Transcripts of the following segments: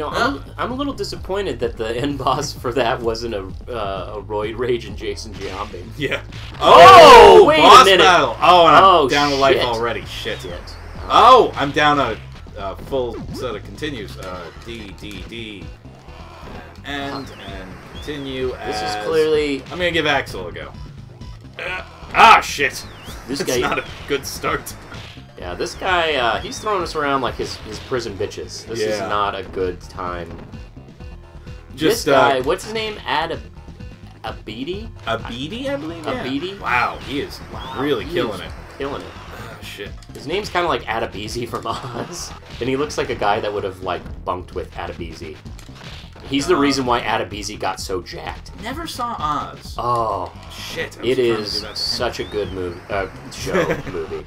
You know, I'm, I'm a little disappointed that the end boss for that wasn't a, uh, a Roid Rage and Jason Giambi. Yeah. Oh, wait a boss minute. battle. Oh, and I'm Oh, down to life shit. already. Shit. Oh, I'm down a, a full set of continues. Uh, D D D. And and continue. This is clearly I'm gonna give Axel a go. Uh, ah, shit. This It's guy- not a good start. Yeah. This guy uh, he's throwing us around like his, his prison bitches. This is not a good time. Just this guy, uh, what's his name? Ad Abidi. Abidi, I believe. Yeah. Abidi? Wow, he is really He killing is it. Killing it. Ah, shit. His name's kind of like Adebisi from Oz, and he looks like a guy that would have like bunked with Adebisi. He's the Uh. reason why Adebisi got so jacked. Never saw Oz. Oh, Shit. It is such a good movie, uh, show movie.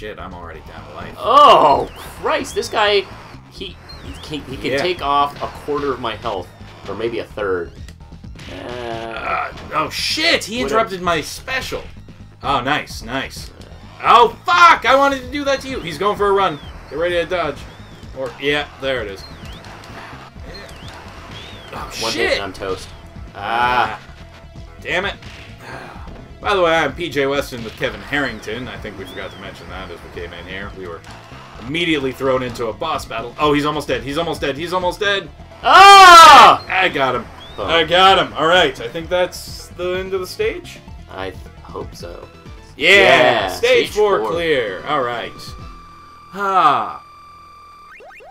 Shit! I'm already down to life. Oh Christ, this guy, he he can, he can Yeah. take off a quarter of my health, or maybe a third. Uh, Uh, oh shit! He interrupted my special. Oh, nice, nice. Oh fuck! I wanted to do that to you. He's going for a run. Get ready to dodge. Or yeah, there it is. Oh one hit shit! and I'm toast. Ah, damn it. By the way, I'm PJ Westin with Kevin Harrington. I think we forgot to mention that as we came in here. We were immediately thrown into a boss battle. Oh, he's almost dead. He's almost dead. He's almost dead. ah! I got him. Boom. I got him. All right. I think that's the end of the stage. I hope so. Yeah, Yeah, stage, stage four, four. clear. All right. Ah.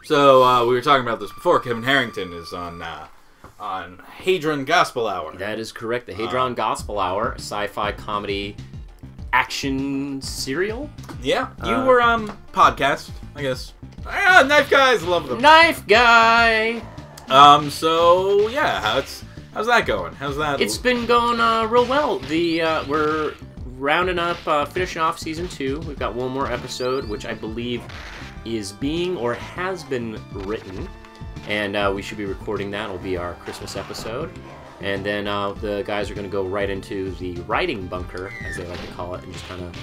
So uh, we were talking about this before. Kevin Harrington is on uh, on Hadron Gospel Hour. That is correct. The Uh. Hadron Gospel Hour, sci-fi comedy action serial. yeah, you Uh, were um podcast, I guess. Ah, knife guys, love them. Knife guy. Um, so yeah, how's how's that going? How's that? It's been going uh, real well. The uh, we're rounding up, uh, finishing off season two. We've got one more episode, which I believe is being or has been written, and uh, we should be recording that. It'll be our Christmas episode, and then uh, the guys are going to go right into the writing bunker, as they like to call it, and just kind of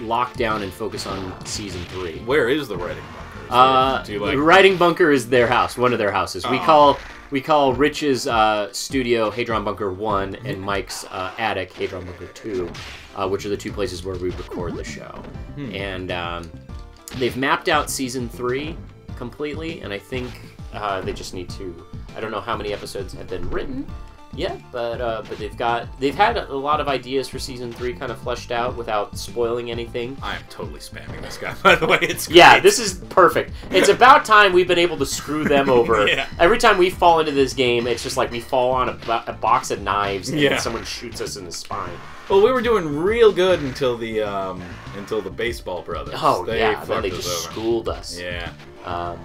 lock down and focus on season three. where is the writing bunker? Uh, like? the writing bunker is their house, one of their houses. We Oh. call we call Rich's uh, studio Hadron Bunker One and Mike's uh, attic Hadron Bunker Two, uh, which are the two places where we record the show. Hmm. And um, they've mapped out season three completely, and I think uh, they just need to. I don't know how many episodes have been written yet, but uh, but they've got they've had a lot of ideas for season three kind of fleshed out without spoiling anything. I am totally spamming this guy. By the way, it's Yeah, this is perfect. It's about time we've been able to screw them over. Yeah. Every time we fall into this game, it's just like we fall on a, a box of knives and Yeah. someone shoots us in the spine. Well, we were doing real good until the um until the baseball brothers. Oh they yeah, then they just over. schooled us. Yeah, Um,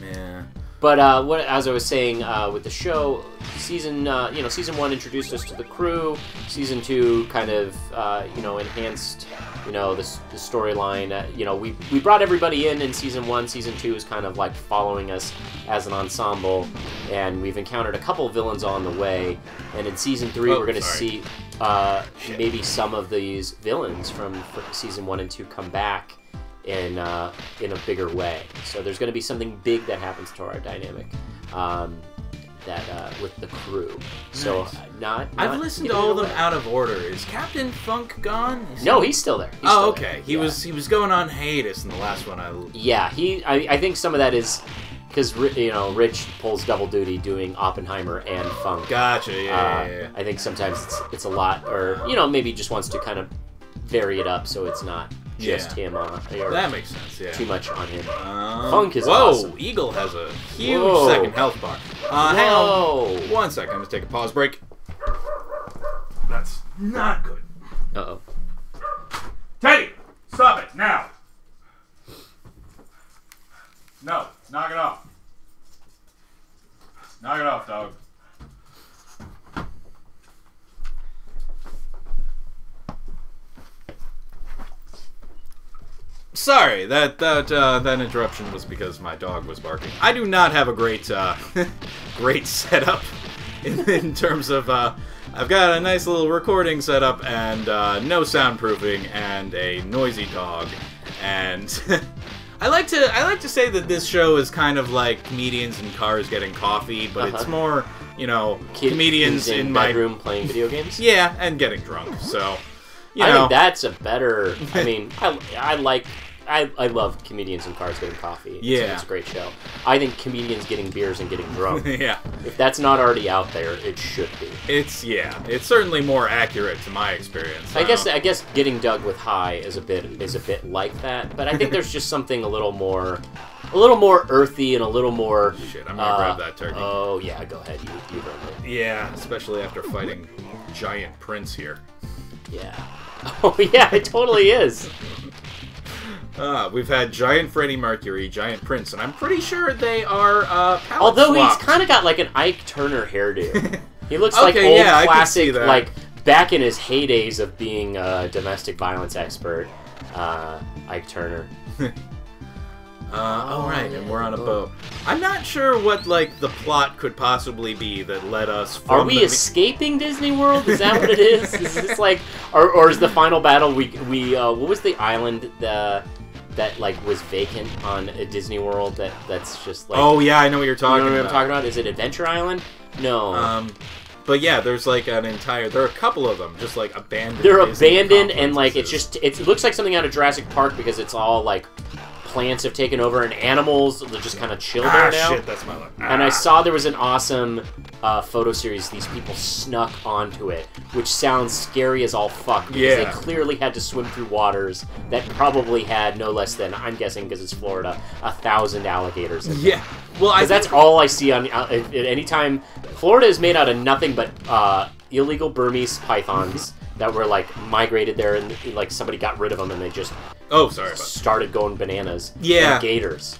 yeah. But uh, what, as I was saying uh, with the show, season uh, you know season one introduced us to the crew. Season two kind of uh, you know enhanced you know the, the storyline. Uh, you know we we brought everybody in in season one. Season two is kind of like following us as an ensemble, and we've encountered a couple villains on the way. And in season three, Oh, we're going to see uh, maybe some of these villains from, from season one and two come back in uh, in a bigger way. So there's going to be something big that happens to our dynamic um, that uh, with the crew. So uh, not, I've listened to all of them out of order. Is Captain Funk gone? Is No, he- he's still there. He's Oh, still okay. there. He Yeah. was he was going on hiatus in the last one. I Yeah, he. I, I think some of that is because you know Rich pulls double duty doing Oppenheimer and Funk. gotcha. Yeah, Uh, yeah, yeah. I think sometimes it's it's a lot, or you know maybe just wants to kind of vary it up so it's not just Yeah. him on or That makes sense. Yeah. too much on him. Um, Funk is whoa, awesome. Eagle has a huge Whoa. second health bar. Uh, hang on one second. I'm gonna take a pause break. That's not good. Uh oh. Teddy, stop it now. No, knock it off. Knock it off, dog. Sorry, that that uh, that interruption was because my dog was barking. I do not have a great uh, great setup in, in terms of. Uh, I've got a nice little recording setup and uh, no soundproofing and a noisy dog, and I like to I like to say that this show is kind of like comedians in cars getting coffee, but it's Uh-huh. more you know comedians kids in my bedroom playing video games. yeah and getting drunk. So you I know think that's a better. I mean, I, I like. I, I love comedians and cars getting coffee. It's- Yeah. it's a great show. I think comedians getting beers and getting drunk. yeah. if that's not already out there, it should be. It's yeah, it's certainly more accurate to my experience. I guess I guess getting Doug with high is a bit is a bit like that, but I think there's just something a little more, a little more earthy and a little more. Shit, I'm gonna uh, grab that turkey. Oh yeah, go ahead. You you run it. yeah, especially after fighting giant prince here. Yeah. Oh yeah, it totally is. Uh, we've had giant Freddie Mercury, giant Prince, and I'm pretty sure they are uh, Although he's kind of got like an Ike Turner hairdo. He looks like Okay, old yeah, I can see classic, like back in his heydays of being a domestic violence expert. Uh, Ike Turner. Uh, oh, Oh, right, yeah, and we're on a boat. boat. I'm not sure what like the plot could possibly be that led us. From Are we the... escaping Disney World? Is that what it is? Is this like, or, or is the final battle we we uh, what was the island the that like was vacant on a Disney World that that's just like Oh yeah, I know what you're talking you talking know what I'm talking about? Is it Adventure Island? No. Um, but yeah, there's like an entire. There are a couple of them, just like abandoned. They're Disney abandoned and like it's just it looks like something out of Jurassic Park because it's all like plants have taken over and animals that just kind of chill there ah now. shit. That's my luck. And I Ah. saw there was an awesome uh, photo series. These people snuck onto it, which sounds scary as all fuck because they clearly had to swim through waters that probably had no less than I'm guessing because it's Florida a thousand alligators. them. Yeah. Well, I that's all I see on uh, at at any time. Florida is made out of nothing but uh, illegal Burmese pythons that were like migrated there, and like somebody got rid of them, and they just Oh, sorry about. started going bananas. Yeah. And gators.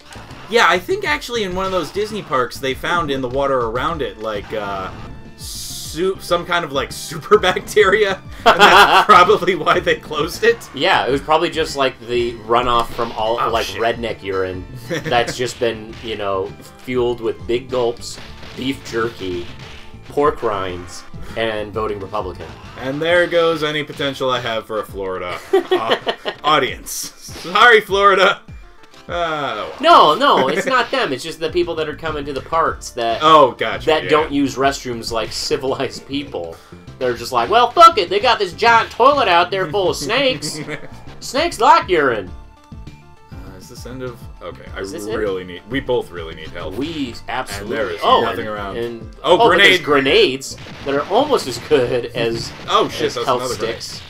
Yeah, I think actually in one of those Disney parks they found in the water around it like uh, su- some kind of like super bacteria, and that's probably why they closed it. Yeah, it was probably just like the runoff from all Oh, like shit. redneck urine that's just been you know fueled with big gulps, beef jerky, pork rinds, and voting Republican. And there goes any potential I have for a Florida uh, audience. Sorry, Florida. Uh, No, no, it's not them. It's just the people that are coming to the parks that oh, gotcha. that yeah. don't use restrooms like civilized people. They're just like, well, fuck it. They got this giant toilet out there full of snakes. snakes like urine. Uh, is this end of? Okay, I this it? really need. We both really need help. We absolutely. And there is oh, nothing and, around. And, Oh, there's grenade. grenades that are almost as good as, oh shit, as that's health another sticks.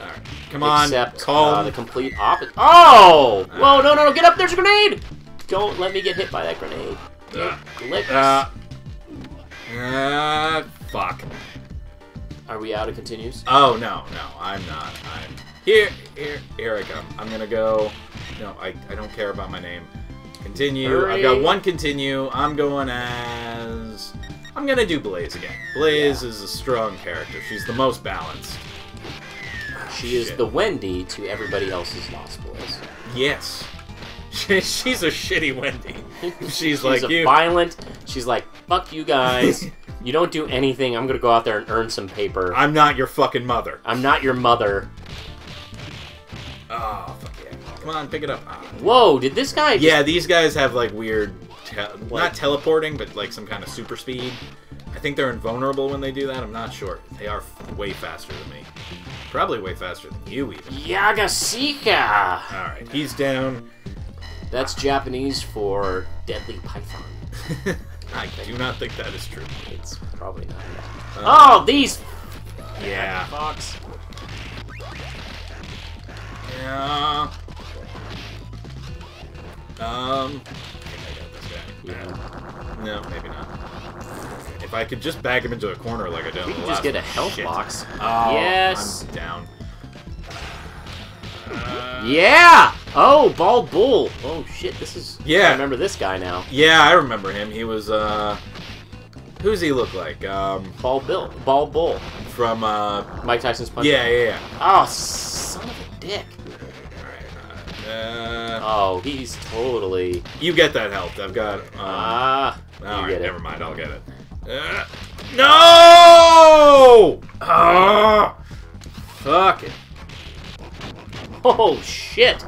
All right, come on, Except uh, the complete opposite. Oh! Whoa! No! No! No! Get up! There's a grenade! Don't let me get hit by that grenade. Uh, uh, uh, fuck. Are we out of continues? Oh no, no, I'm not. I'm here. Here, here I come. I'm gonna go. No, I, I don't care about my name. Continue. I've got one continue. I'm going as. I'm gonna do Blaze again. Blaze is a strong character. She's the most balanced. She is the Wendy to everybody else's Lost Boys. Yes. She, she's a shitty Wendy. She's, like a you. violent. She's like, fuck you guys. you don't do anything. I'm gonna go out there and earn some paper. I'm not your fucking mother. I'm not your mother. Come on, pick it up. Ah. Whoa! Did this guy? just- Yeah, these guys have like weird, te- Like- not teleporting, but like some kind of super speed. I think they're invulnerable when they do that. I'm not sure. They are way faster than me. Probably way faster than you even. Yagasika. All right, he's down. That's Japanese for deadly python. I do not think that is true. It's probably not. Uh, oh, these Yeah. fox. Yeah. Um. I got. Yeah. No, maybe not. If I could just back him into a corner like I did. We can just get a health Shit. box. Oh, yes. I'm down. Uh, Yeah. Oh, bald bull. Oh shit. This is. Yeah. I remember this guy now. Yeah, I remember him. He was uh who's he look like? Um Bald Bill. Bald bull. from uh Mike Tyson's punch. yeah, yeah, yeah. Oh, son of a dick. Uh, uh, Oh, he's totally. you get that help. I've got um Ah. Alright, get it. never mind, I'll get it. Uh, no! Ah! Fuck it. Oh shit.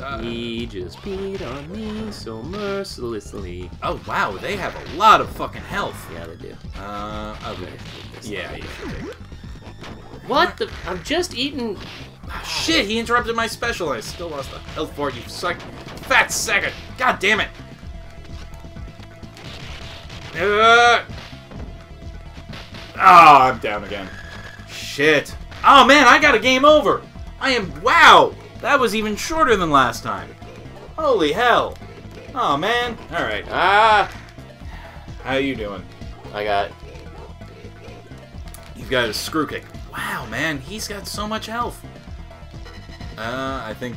Uh, He just beat on me so mercilessly. Oh wow, they have a lot of fucking health. Yeah, they do. Uh, okay. Yeah, you should take it. What the? I'm just eating. Ah, shit, he interrupted my special. I still lost the health for you suck. Fat second. God damn it. Uh, oh, I'm down again. Shit. Oh man, I got a game over. I am. Wow, that was even shorter than last time. Holy hell. Oh man. All right. Ah! How you doing? I got. You've got a screw kick. Wow, man, he's got so much health. Uh, I think.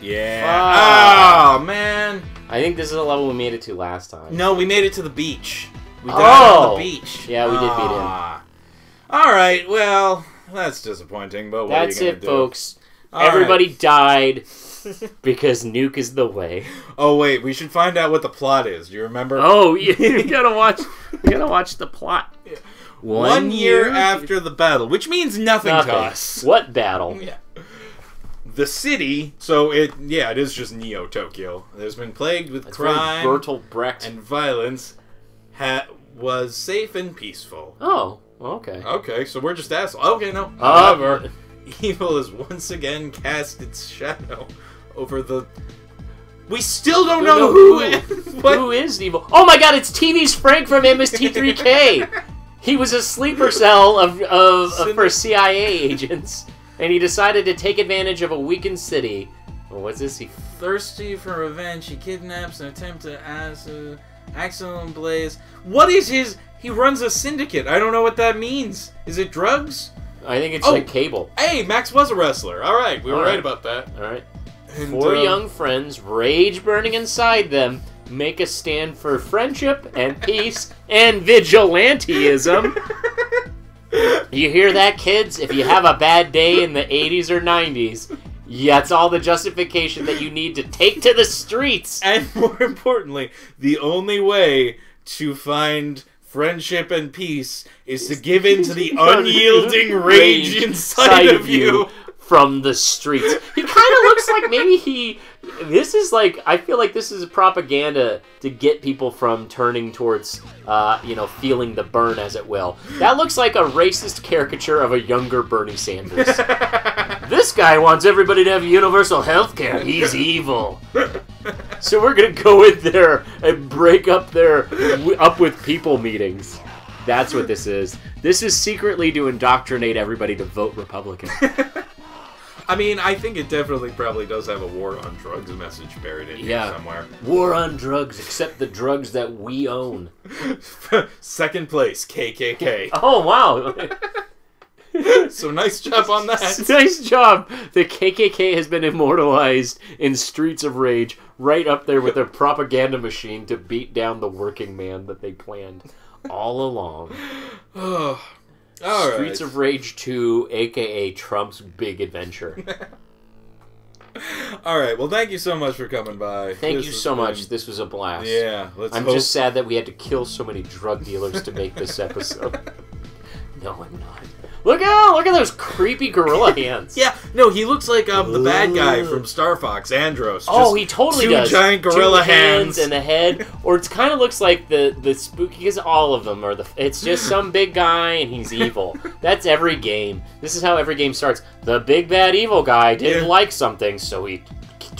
Yeah. Oh man. I think this is a level we made it to last time. No, we made it to the beach. We died Oh! on the beach. Yeah, we did beat him. Ah. All right. Well, that's disappointing, but what That's are you it, gonna do? folks. All Everybody died because Nuke is the way. Oh wait, we should find out what the plot is. Do you remember? Oh, you, you gotta watch. You gotta watch the plot. One year after the battle, which means nothing, Nothing. to us. What battle? Yeah. The city, so it yeah, it is just Neo Tokyo. There's been plagued with very crime Bertolt Brecht. and violence. Ha- was safe and peaceful. oh, okay. Okay, so we're just assholes. Okay, no. Uh, However, evil has once again cast its shadow over the. We still don't know who. what? Who is evil? Oh my god, it's TV's Frank from MST3K. he was a sleeper cell of, of, of for CIA agents, and he decided to take advantage of a weakened city. Well, what's this? He Thirsty for revenge, he kidnaps and attempts to ass uh, Axel and Blaze. What is his? He runs a syndicate. I don't know what that means. Is it drugs? I think it's Oh. like cable. Hey, Max was a wrestler. All right, we were right. right. about that. All right. And, Four um, young friends, rage burning inside them, make a stand for friendship and peace and vigilanteism. You hear that, kids? If you have a bad day in the 80s or 90s, yeah, that's all the justification that you need to take to the streets. And more importantly, the only way to find friendship and peace is to give in to the unyielding rage inside of you. from the streets. He kind of looks like maybe he. This is like I feel like this is propaganda to get people from turning towards, uh, you know, feeling the burn as it will. That looks like a racist caricature of a younger Bernie Sanders. this guy wants everybody to have universal health care. He's evil. So we're gonna go in there and break up their w- up with people meetings. That's what this is. This is secretly to indoctrinate everybody to vote Republican. I mean, I think it definitely probably does have a war on drugs message buried in Yeah. here somewhere. War on drugs, except the drugs that we own. Second place, KKK. Oh wow! so nice job on that. nice job. The KKK has been immortalized in Streets of Rage, right up there with their propaganda machine to beat down the working man that they planned all along. Oh, All right. Streets of Rage 2, aka Trump's Big Adventure. All right. Well, thank you so much for coming by. Thank This you so been- much. This was a blast. Yeah. Let's I'm hope. just sad that we had to kill so many drug dealers to make this episode. no, I'm not. Look out! Look at those creepy gorilla hands. Yeah, no, he looks like um, the bad guy from Star Fox, Andross. Oh, he totally two does. giant Two gorilla hands hands. and the head, or it kind of looks like the the spooky. Because all of them are the. It's just some big guy and he's evil. That's every game. This is how every game starts. The big bad evil guy didn't Yeah. like something, so he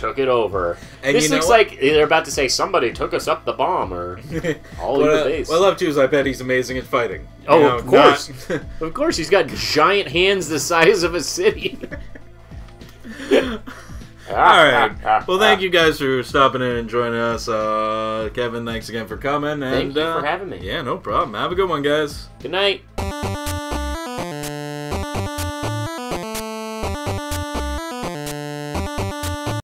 took it over. And this you looks like they're about to say somebody took us up the bomb or all over I, the base. what I love too is I bet he's amazing at fighting. You Oh, know, of course. not- Of course, he's got giant hands the size of a city. All right. Well, thank you guys for stopping in and joining us. Uh, Kevin, thanks again for coming. And, Thank you uh, for having me. Yeah, no problem. Have a good one, guys. Good night.